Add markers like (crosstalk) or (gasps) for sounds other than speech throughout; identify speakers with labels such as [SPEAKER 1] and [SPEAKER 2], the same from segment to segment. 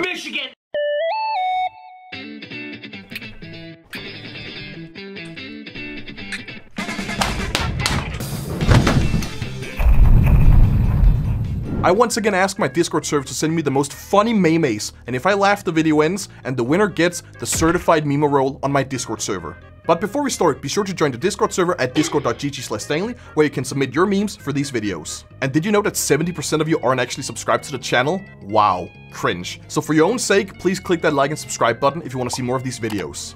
[SPEAKER 1] Michigan!
[SPEAKER 2] I once again asked my Discord server to send me the most funny memes, and if I laugh, the video ends, and the winner gets the certified meme role on my Discord server. But before we start, be sure to join the Discord server at discord.gg slash Stanley, where you can submit your memes for these videos. And did you know that 70% of you aren't actually subscribed to the channel? Wow, cringe. So for your own sake, please click that like and subscribe button if you want to see more of these videos.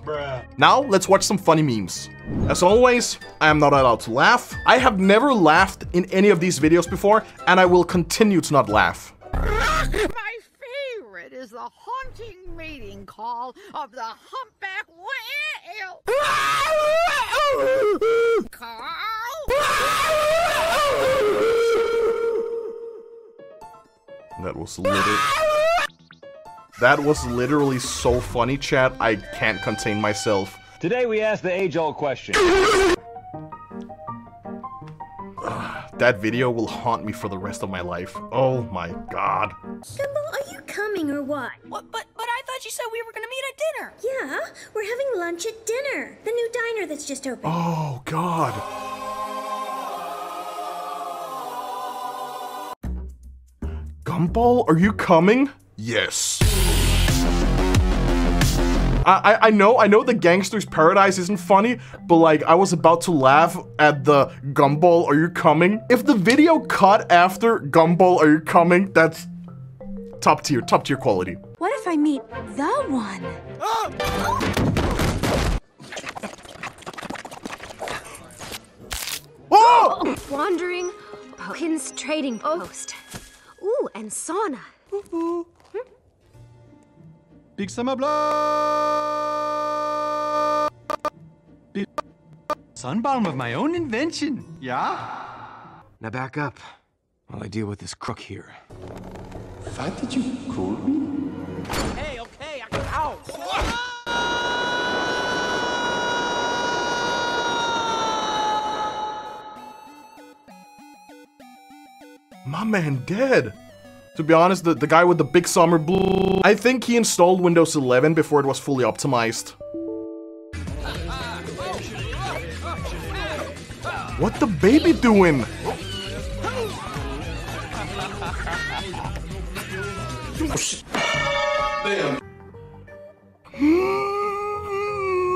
[SPEAKER 2] Now, let's watch some funny memes. As always, I am not allowed to laugh. I have never laughed in any of these videos before, and I will continue to not laugh. (laughs)
[SPEAKER 3] My favorite is the haunting mating call of the humpback whale.
[SPEAKER 2] That was literally... That was literally so funny, chat. I can't contain myself.
[SPEAKER 4] Today we ask the age-old question.
[SPEAKER 2] That video will haunt me for the rest of my life. Oh my god.
[SPEAKER 5] Gumball, are you coming or what?
[SPEAKER 6] What? But but I thought you said we were gonna meet at dinner.
[SPEAKER 5] Yeah, we're having lunch at dinner. The new diner that's just opened.
[SPEAKER 2] Oh god. Gumball, are you coming? Yes. I, I, I know, I know the Gangster's Paradise isn't funny, but like, I was about to laugh at the Gumball, are you coming? If the video cut after Gumball, are you coming? That's top tier, top tier quality.
[SPEAKER 5] What if I meet the one?
[SPEAKER 2] Oh! oh!
[SPEAKER 7] Wandering Pokins Trading oh. Post. Ooh, and sauna.
[SPEAKER 8] Big summer blood. Big sunbalm of my own invention. Yeah.
[SPEAKER 9] Now back up while I deal with this crook here.
[SPEAKER 10] Fight did you call me?
[SPEAKER 1] Hey, okay, I can out.
[SPEAKER 2] My man dead. To be honest, the, the guy with the big summer blue, I think he installed Windows 11 before it was fully optimized. What the baby doing?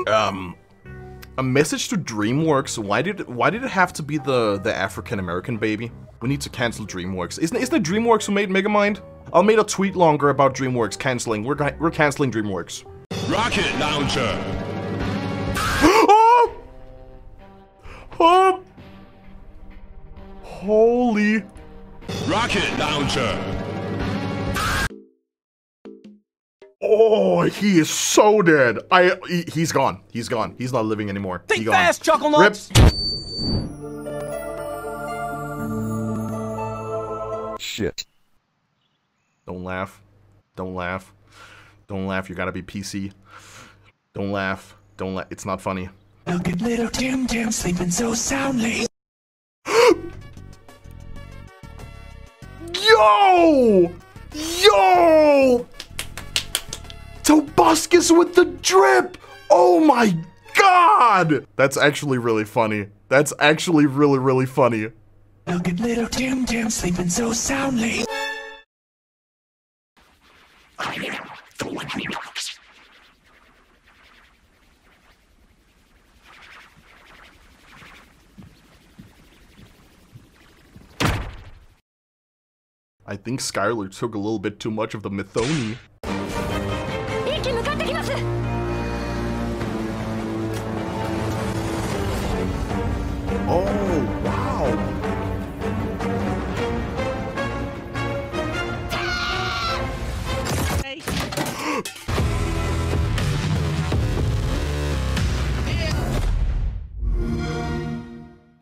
[SPEAKER 2] Um, a message to DreamWorks. Why did why did it have to be the the African American baby? We need to cancel DreamWorks. Isn't isn't it DreamWorks who made Megamind? I'll make a tweet longer about DreamWorks canceling. We're we're canceling DreamWorks.
[SPEAKER 11] Rocket launcher. (gasps)
[SPEAKER 2] oh! Oh! Holy!
[SPEAKER 11] Rocket launcher.
[SPEAKER 2] Oh, he is so dead. I he, he's gone. He's gone. He's not living anymore.
[SPEAKER 1] Think
[SPEAKER 2] he gone.
[SPEAKER 1] fast, Chuckle Nuts.
[SPEAKER 2] Rip.
[SPEAKER 9] Shit.
[SPEAKER 2] Don't laugh. Don't laugh. Don't laugh. You gotta be PC. Don't laugh. Don't laugh. It's not funny.
[SPEAKER 12] Look at little Tim Tim sleeping so soundly.
[SPEAKER 2] Yo! Yo! Tobuscus with the drip! Oh my god! That's actually really funny. That's actually really, really funny.
[SPEAKER 12] Look at little Tim Tim sleeping so soundly.
[SPEAKER 2] I think Skylar took a little bit too much of the Mythoni.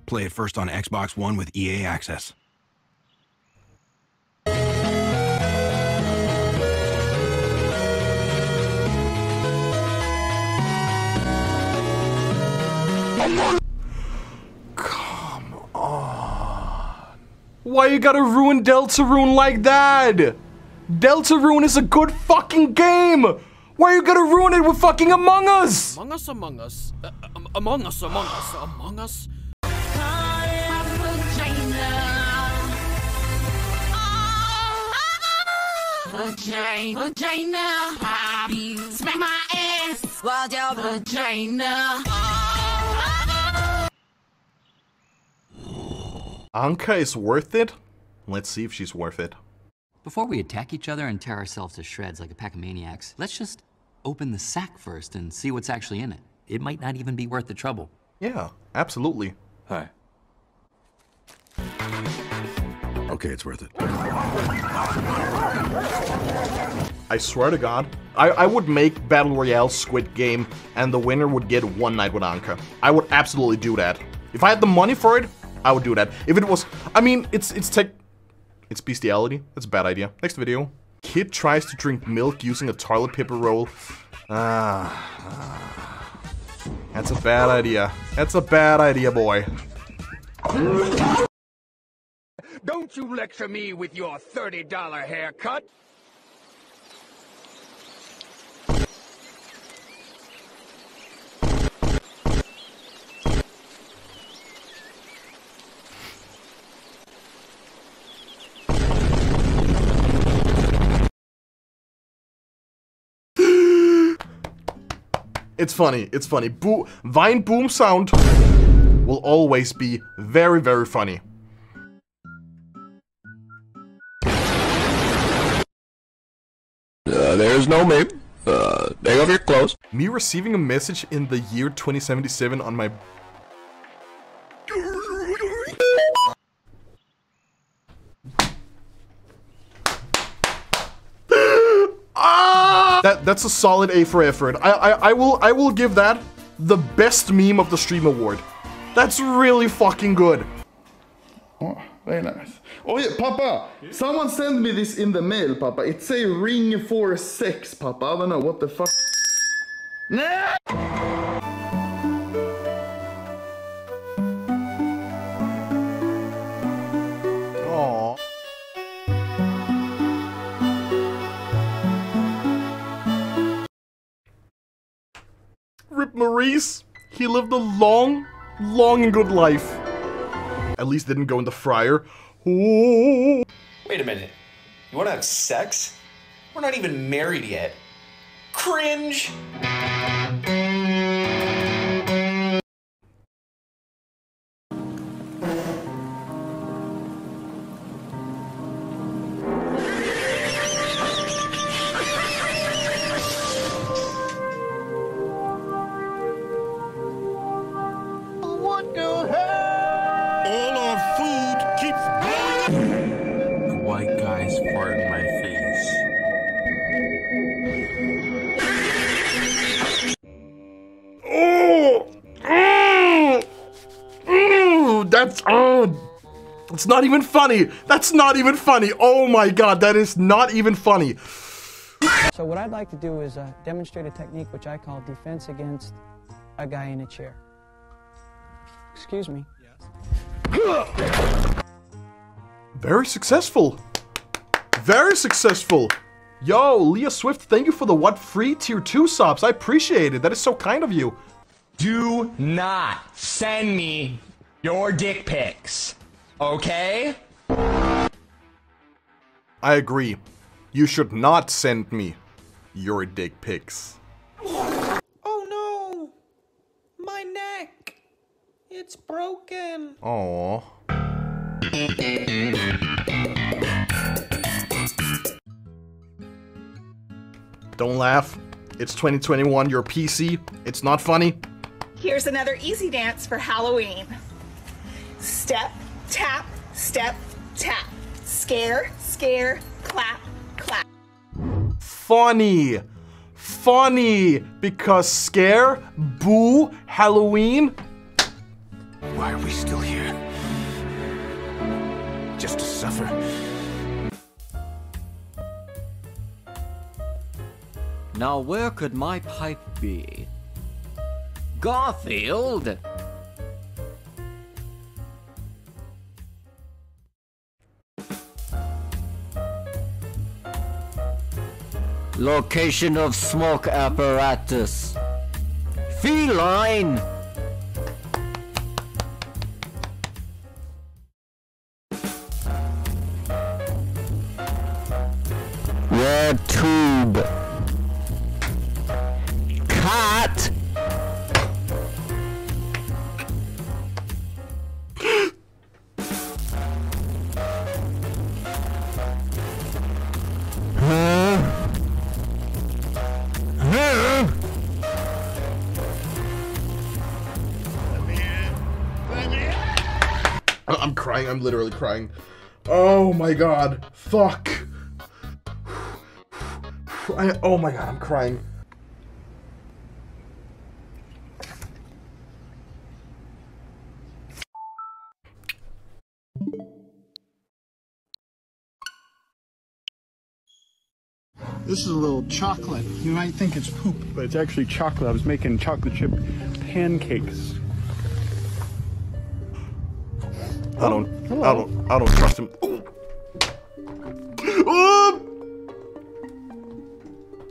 [SPEAKER 13] Play it first on Xbox One with EA Access.
[SPEAKER 2] Come on. Why you gotta ruin Deltarune like that? Deltarune is a good fucking game! Why are you gonna ruin it with fucking Among Us?
[SPEAKER 1] Among Us, Among Us. Uh, um, among Us, Among Us, Among Us.
[SPEAKER 3] Vagina, vagina, Bobby, smack my ass while your vagina.
[SPEAKER 2] Anka is worth it? Let's see if she's worth it.
[SPEAKER 14] Before we attack each other and tear ourselves to shreds like a pack of maniacs, let's just open the sack first and see what's actually in it. It might not even be worth the trouble.
[SPEAKER 2] Yeah, absolutely.
[SPEAKER 13] Hi. Okay, it's worth it.
[SPEAKER 2] I swear to God, I, I would make Battle Royale Squid Game and the winner would get one night with Anka. I would absolutely do that. If I had the money for it, I would do that. If it was, I mean, it's it's tech, it's bestiality. That's a bad idea. Next video. Kid tries to drink milk using a toilet paper roll. Ah, that's a bad idea. That's a bad idea, boy.
[SPEAKER 15] Don't you lecture me with your $30 haircut.
[SPEAKER 2] It's funny. It's funny. Bo Vine boom sound will always be very, very funny.
[SPEAKER 11] Uh, there's no me. Uh, take off your clothes.
[SPEAKER 2] Me receiving a message in the year 2077 on my... (laughs) That, that's a solid A for effort. I, I, I will I will give that the best meme of the stream award. That's really fucking good.
[SPEAKER 16] Oh, very nice. Oh yeah, Papa! Someone sent me this in the mail, Papa. It's a ring for sex, Papa. I don't know what the fuck. Nah!
[SPEAKER 2] Maurice. He lived a long, long and good life. At least didn't go in the fryer. Ooh.
[SPEAKER 17] Wait a minute. You want to have sex? We're not even married yet. Cringe!
[SPEAKER 2] It's not even funny. That's not even funny. Oh my god, that is not even funny.
[SPEAKER 18] So what I'd like to do is uh, demonstrate a technique which I call defense against a guy in a chair. Excuse me. Yes.
[SPEAKER 2] Very successful. Very successful. Yo, Leah Swift, thank you for the what free tier 2 subs. I appreciate it. That is so kind of you.
[SPEAKER 17] Do not send me your dick pics. Okay?
[SPEAKER 2] I agree. You should not send me your dick pics.
[SPEAKER 1] Oh no! My neck! It's broken.
[SPEAKER 2] Aww. Don't laugh. It's 2021, you're PC. It's not funny.
[SPEAKER 19] Here's another easy dance for Halloween. Step, tap, step, tap. Scare, scare, clap, clap.
[SPEAKER 2] Funny. Funny. Because scare, boo, Halloween.
[SPEAKER 13] Why are we still here? Just to suffer?
[SPEAKER 20] Now, where could my pipe be? Garfield! Location of smoke apparatus. Feline.
[SPEAKER 2] Crying. I'm literally crying. Oh my god. Fuck. I, oh my god, I'm crying.
[SPEAKER 21] This is a little chocolate. You might think it's poop, but it's actually chocolate. I was making chocolate chip pancakes.
[SPEAKER 2] I don't, oh, I don't, I don't trust him. Oh!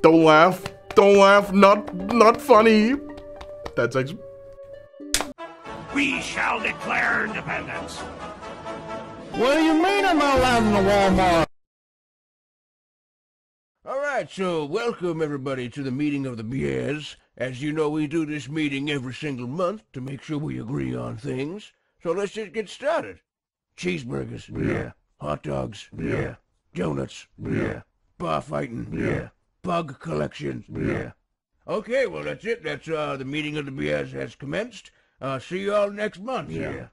[SPEAKER 2] Don't laugh. Don't laugh. Not, not funny. That's actually.
[SPEAKER 11] We shall declare independence.
[SPEAKER 21] What do you mean I'm not allowed in the Walmart?
[SPEAKER 22] All right, so welcome everybody to the meeting of the Beers. As you know, we do this meeting every single month to make sure we agree on things. So let's just get started. Cheeseburgers, yeah. Hot dogs, yeah. Donuts, yeah. Bar fighting, yeah. Bug collection, yeah. Okay, well that's it. That's uh the meeting of the Beers has commenced. Uh, see you all next month. Yeah.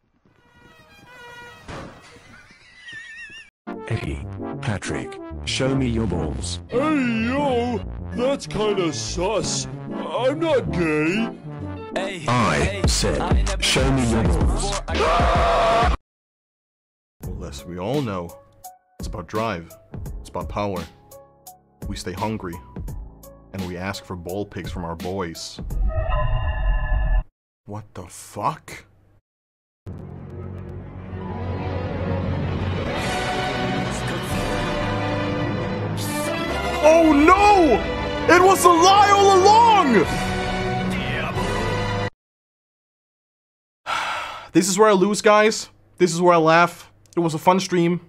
[SPEAKER 13] Eddie, Patrick, show me your balls.
[SPEAKER 11] Hey, yo, that's kinda sus. I'm not gay.
[SPEAKER 13] I said, show me your balls.
[SPEAKER 2] Lest we all know, it's about drive. It's about power. We stay hungry. And we ask for ball pigs from our boys. What the fuck? Oh no! It was a lie all along! This is where I lose, guys. This is where I laugh. It was a fun stream.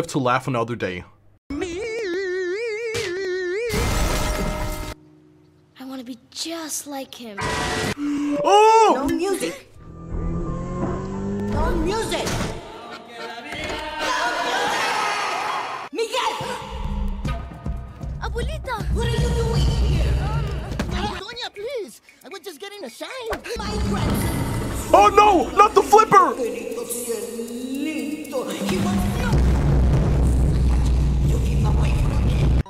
[SPEAKER 2] Live to laugh another day.
[SPEAKER 5] I want to be just like him.
[SPEAKER 2] Oh!
[SPEAKER 6] No music. No music. Miguel!
[SPEAKER 5] Abuelita!
[SPEAKER 6] What are you doing here?
[SPEAKER 23] Um, Doña, please. I was just getting a shine.
[SPEAKER 6] My grandson.
[SPEAKER 2] Oh no! Not the flipper!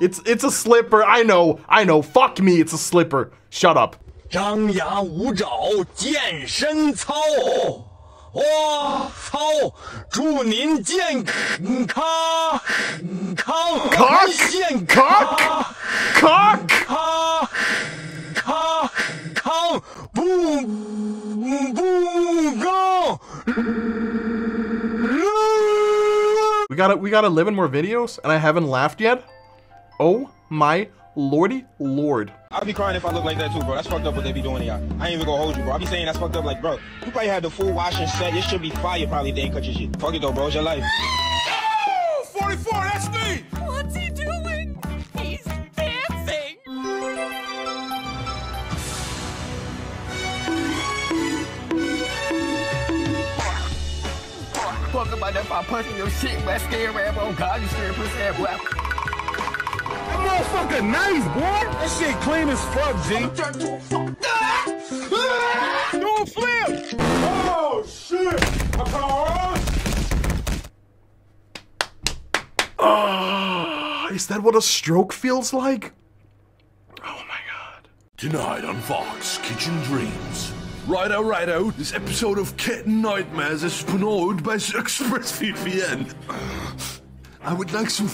[SPEAKER 2] It's it's a slipper. I know. I know. Fuck me. It's a slipper. Shut up.
[SPEAKER 11] 张牙舞爪健身操，哇操！祝您健康康康健康
[SPEAKER 2] Cock!
[SPEAKER 11] 康康康不不高。
[SPEAKER 2] We gotta we gotta live in more videos, and I haven't laughed yet. Oh my lordy lord.
[SPEAKER 24] I'd be crying if I look like that too, bro. That's fucked up what they be doing to y'all. I ain't even gonna hold you, bro. I be saying that's fucked up, like, bro. You probably had the full washing set. This should be fire, probably. if They ain't cut your shit. Fuck it though, bro. It's your life.
[SPEAKER 11] 44, that's me!
[SPEAKER 6] What's he doing? He's dancing.
[SPEAKER 15] Fuck about that if I punch in your shit, man. Scare rap on God, you scared pussy ass boy.
[SPEAKER 11] That motherfucker nice, boy. That shit clean as fuck, G. Do a flip! Oh, shit! I can't
[SPEAKER 2] Ah, is that what a stroke feels like? Oh my god.
[SPEAKER 11] Tonight on Fox Kitchen Dreams. Right out, right out. This episode of Kitten Nightmares is sponsored by ExpressVPN. (sighs) I would like some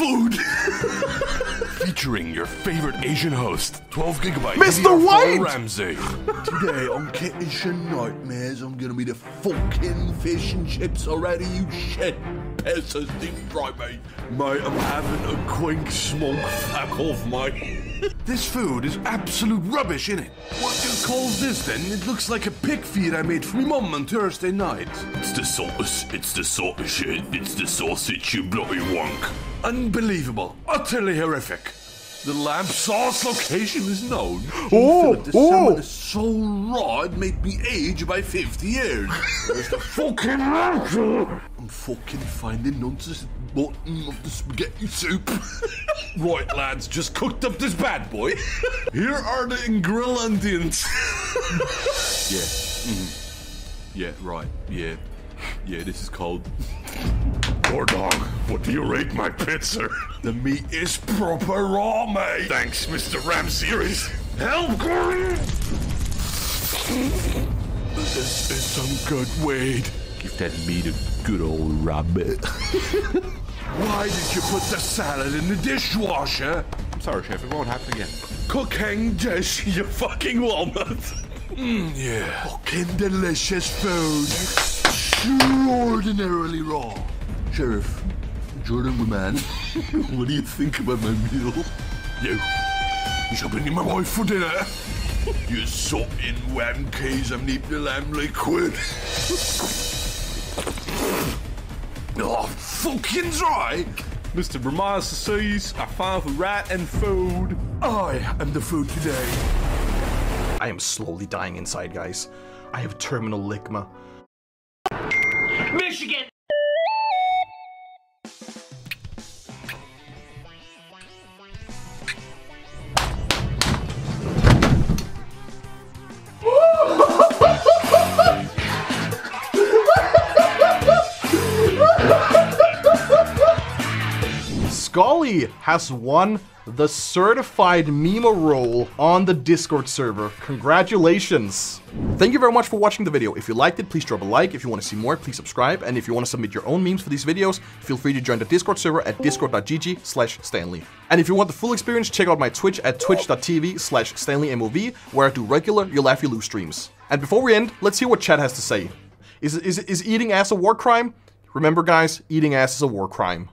[SPEAKER 11] food. (laughs) Featuring your favorite Asian host, 12 gigabyte.
[SPEAKER 2] Mr.
[SPEAKER 11] DDR4
[SPEAKER 2] White!
[SPEAKER 11] Ramsay. Today on Kitchen Nightmares, I'm gonna be the fucking fish and chips already, you shit. Pesos didn't try me. Mate, I'm having a quink smoke fuck off, mate. (laughs) this food is absolute rubbish, innit? What do you call this then? It looks like a pig feed I made for my mum on Thursday night. It's the sauce. It's the shit. It's the sausage, you bloody wonk. Unbelievable. Utterly horrific. The lamp sauce location is known.
[SPEAKER 2] Oh,
[SPEAKER 11] the
[SPEAKER 2] oh.
[SPEAKER 11] salmon is so raw it made me age by 50 years. Where's the fucking answer? I'm fucking finding nonsense at the bottom of the spaghetti soup. (laughs) right, lads, just cooked up this bad boy. Here are the ingredients. (laughs) yeah. mhm. Yeah, right. Yeah. Yeah, this is cold. (laughs) Poor dog, what do you rate my pizza? (laughs) The meat is proper raw, mate. Thanks, Mr. Ramsay. Help, Gordon! This is some good weed. Give that meat a good old rabbit. (laughs) Why did you put the salad in the dishwasher? I'm sorry, Chef. It won't happen again. Cooking dish, (laughs) you fucking walnut. Mmm, yeah. Fucking delicious food. Extraordinarily raw. Sheriff, Jordan Woman, (laughs) what do you think about my meal? You, you shall bring me my wife for dinner. (laughs) You sopping wankies, I'm need the lamb liquid. (laughs) oh, fucking dry.
[SPEAKER 25] Mr. Brahma says I find for rat and food.
[SPEAKER 11] I am the food today.
[SPEAKER 2] I am slowly dying inside, guys. I have terminal ligma.
[SPEAKER 1] Michigan!
[SPEAKER 2] Has won the certified meme role on the Discord server. Congratulations! Thank you very much for watching the video. If you liked it, please drop a like. If you want to see more, please subscribe. And if you want to submit your own memes for these videos, feel free to join the Discord server at discord.gg slash Stanley. And if you want the full experience, check out my Twitch at twitch.tv slash StanleyMOV, where I do regular You Laugh You Lose streams. And before we end, let's hear what Chad has to say. Is, is, is eating ass a war crime? Remember guys, eating ass is a war crime.